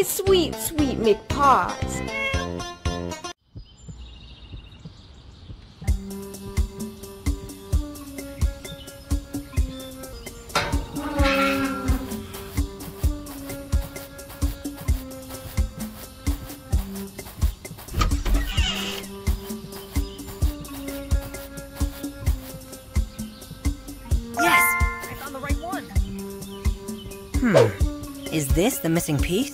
my sweet, sweet McPaws. Yes! I found the right one! Hmm. Is this the missing piece?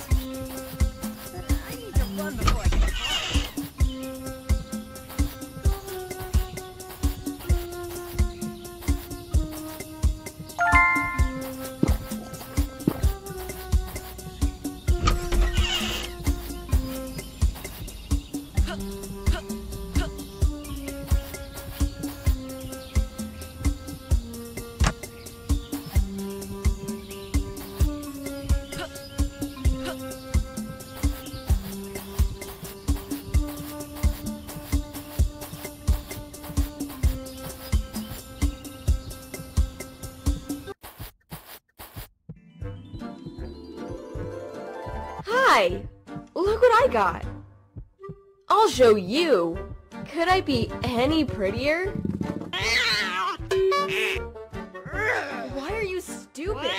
Hi! Look what I got! I'll show you! Could I be any prettier? Why are you stupid?